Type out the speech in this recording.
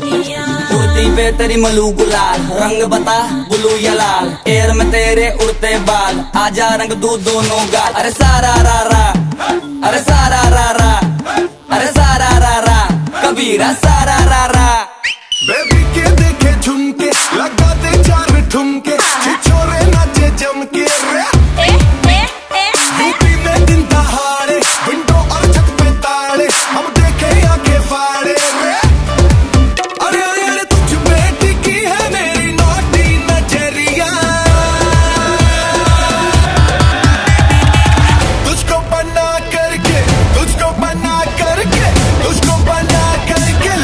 कुर्ती पे तेरी मलू गुलाल, रंग बता, बुलू या लाल। एयर में तेरे उड़ते बाल, आजा रंग दू दोनों गाल। अरे सारा रा रा, अरे सारा रा रा, अरे सारा रा रा, कबीरा सा